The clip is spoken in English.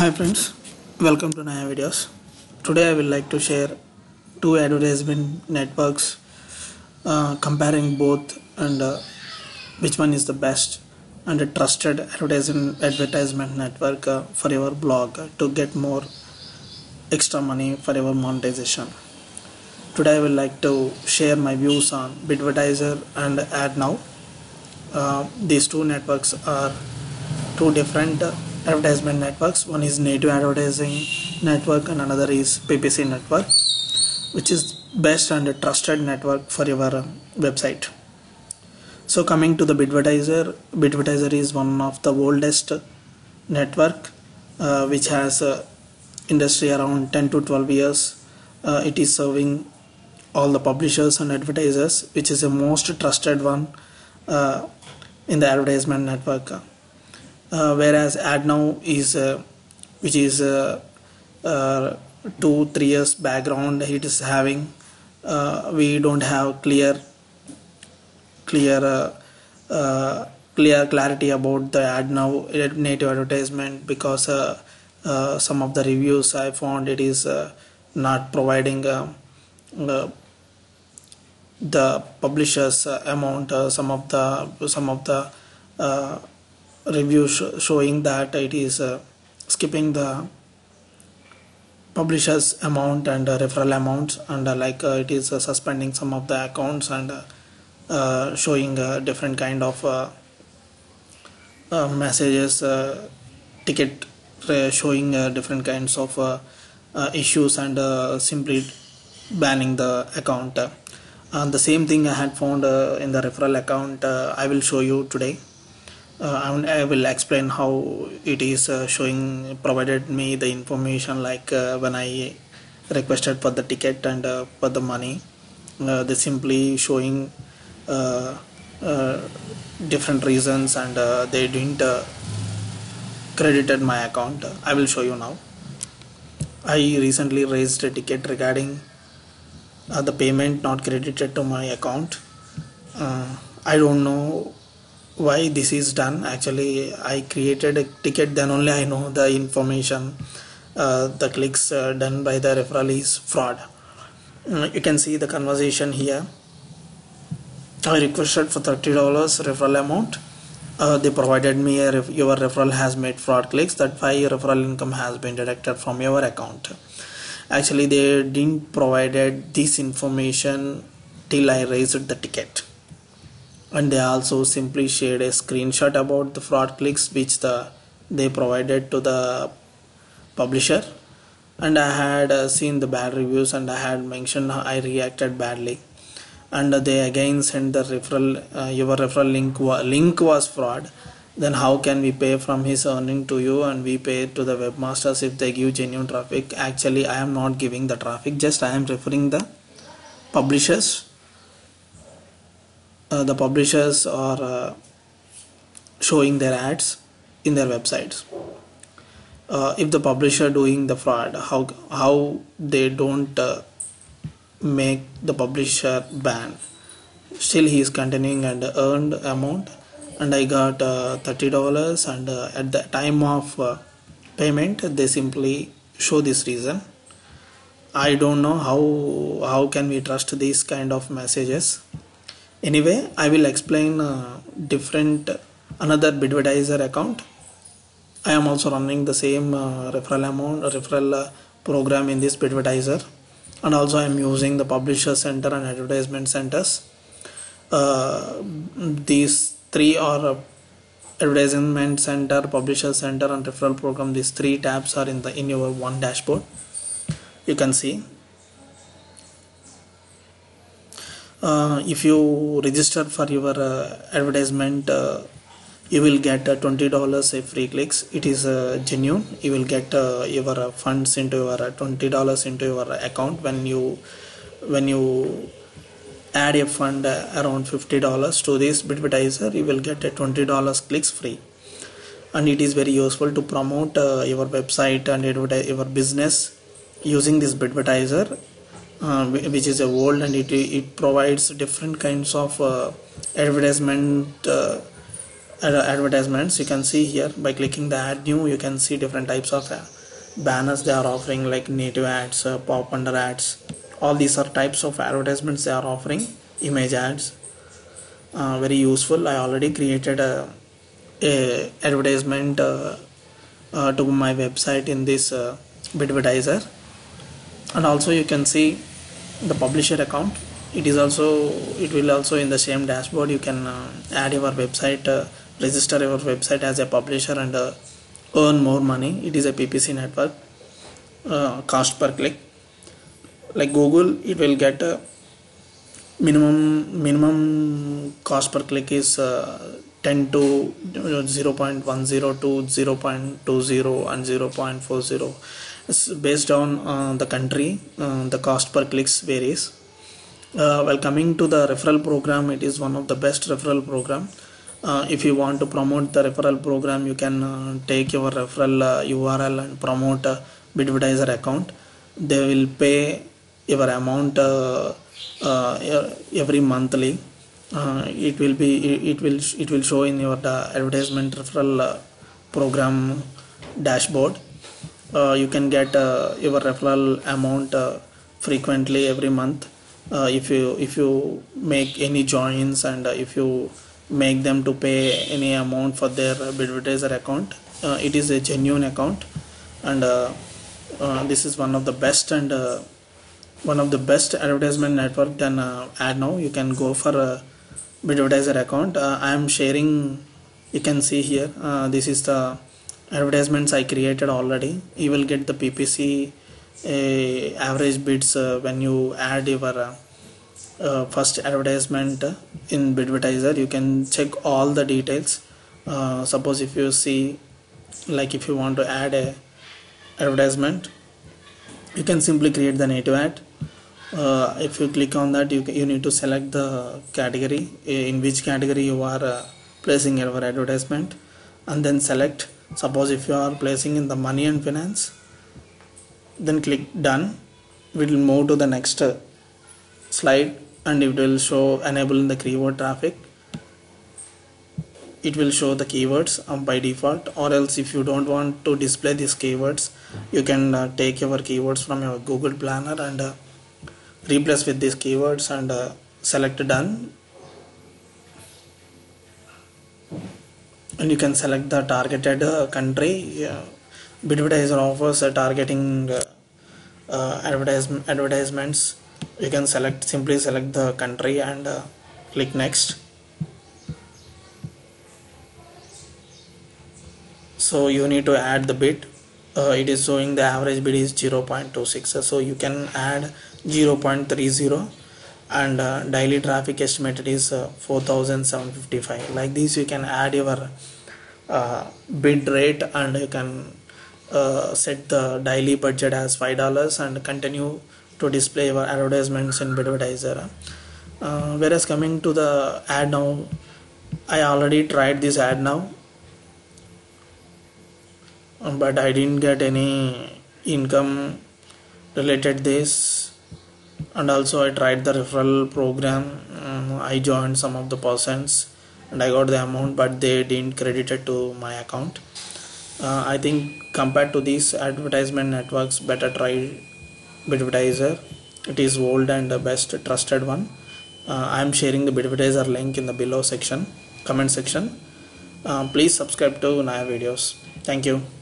Hi friends, welcome to Naya Videos. Today I will like to share two advertisement networks, uh, comparing both and uh, which one is the best and a trusted advertising advertisement network uh, for your blog to get more extra money for your monetization. Today I will like to share my views on Bidvertiser and AdNow. Uh, these two networks are two different advertisement networks. One is native advertising network and another is ppc network which is best and trusted network for your uh, website. So coming to the bidvertiser bidvertiser is one of the oldest network uh, which has uh, industry around 10 to 12 years. Uh, it is serving all the publishers and advertisers which is the most trusted one uh, in the advertisement network uh, whereas AdNow is uh, which is uh, two three years background it is having we don't have clear clear clear clarity about the AdNow native advertisement because uh, uh, some of the reviews I found it is uh, not providing uh, the publishers amount some of the some of the review sh showing that it is uh, skipping the publishers amount and referral amounts and uh, like uh, it is uh, suspending some of the accounts and uh, showing uh, different kind of messages ticket showing different kinds of issues and simply banning the account. And the same thing I had found in the referral account I will show you today uh, I will explain how it is uh, showing provided me the information like uh, when I requested for the ticket and uh, for the money. Uh, they simply showing uh, different reasons and they didn't credited my account. I will show you now. I recently raised a ticket regarding the payment not credited to my account. I don't know why this is done. Actually I created a ticket then only I know the information uh, the clicks uh, done by the referral is fraud. Uh, you can see the conversation here. I requested for $30 referral amount. Uh, they provided me ref your referral has made fraud clicks that why your referral income has been deducted from your account. Actually they didn't provided this information till I raised the ticket and they also simply shared a screenshot about the fraud clicks which the they provided to the publisher. And I had uh, seen the bad reviews and I had mentioned I reacted badly. And uh, they again sent the referral uh, your referral link wa link was fraud. Then how can we pay from his earning to you and we pay to the webmasters if they give genuine traffic? Actually I am not giving the traffic just I am referring the publishers uh, the publishers are uh, showing their ads in their websites. Uh, if the publisher doing the fraud how how they don't uh, make the publisher ban. Still he is continuing and earned amount. And i got uh, $30 and at the time of payment they simply show this reason. I don't know how how can we trust these kind of messages anyway I will explain uh, different another Bidvertiser account. I am also running the same uh, referral amount referral uh, program in this Bidvertiser and also I am using the publisher center and advertisement centers. Uh, these three are advertisement center publisher center and referral program. These three tabs are in the in your one dashboard. You can see uh, if you register for your uh, advertisement uh, you will get uh, $20 free clicks. It is uh, genuine. You will get uh, your funds into your $20 into your account when you when you add a fund around $50 to this Bidvertiser you will get a $20 clicks free. And it is very useful to promote your website and your business using this Bidvertiser uh, which is a world and it, it provides different kinds of uh, advertisement uh, advertisements. You can see here by clicking the add new you can see different types of uh, banners they are offering like native ads uh, pop under ads. All these are types of advertisements they are offering image ads. Uh, very useful. I already created a, a advertisement to my website in this Bidvertiser and also you can see the publisher account. It is also it will also in the same dashboard. You can uh, add your website uh, register your website as a publisher and uh, earn more money. It is a ppc network uh, cost per click. Like google it will get a minimum minimum cost per click is uh, 10 to 0.10 to 0.20 and 0.40 based on uh, the country uh, the cost per clicks varies. Uh, while coming to the referral program it is one of the best referral program. Uh, if you want to promote the referral program you can uh, take your referral url uh, and promote a bidvertiser account. They will pay your amount every monthly. It will be it, will it will show in your advertisement referral program dashboard you can get your referral amount frequently every month. Uh, if you if you make any joins and uh, if you make them to pay any amount for their Bidvertiser account uh, it is a genuine account. And uh, uh, this is one of the best and uh, one of the best advertisement network than ad now. You can go for a Bidvertiser account. I am sharing you can see here this is the advertisements I created already. You will get the PPC uh, average bids uh, when you add your uh, uh, first advertisement in Bidvertiser you can check all the details. Uh, suppose if you see like if you want to add a advertisement you can simply create the native ad. Uh, if you click on that you, you need to select the category in which category you are placing your advertisement and then select suppose if you are placing in the money and finance then click done. We will move to the next uh, slide and it will show enabling the keyword traffic. It will show the keywords um, by default or else if you don't want to display these keywords you can uh, take your keywords from your google planner and uh, replace with these keywords and uh, select done and you can select the targeted uh, country Bidvertiser offers a targeting uh, uh, advertisement advertisements. You can select simply select the country and uh, click next. So you need to add the bid. Uh, it is showing the average bid is 0.26 so you can add 0.30 and uh, daily traffic estimated is uh, 4755 like this you can add your uh, bid rate and you can uh, set the daily budget as five dollars and continue to display your advertisements in Bidvertiser. Uh, whereas coming to the ad now, I already tried this ad now, but I didn't get any income related this and also I tried the referral program. Um, I joined some of the persons and I got the amount but they didn't credit it to my account. Uh, I think compared to these advertisement networks better try Bidvertiser it is old and the best trusted one. Uh, I am sharing the Bidvertiser link in the below section comment section. Uh, please subscribe to Naya videos. Thank you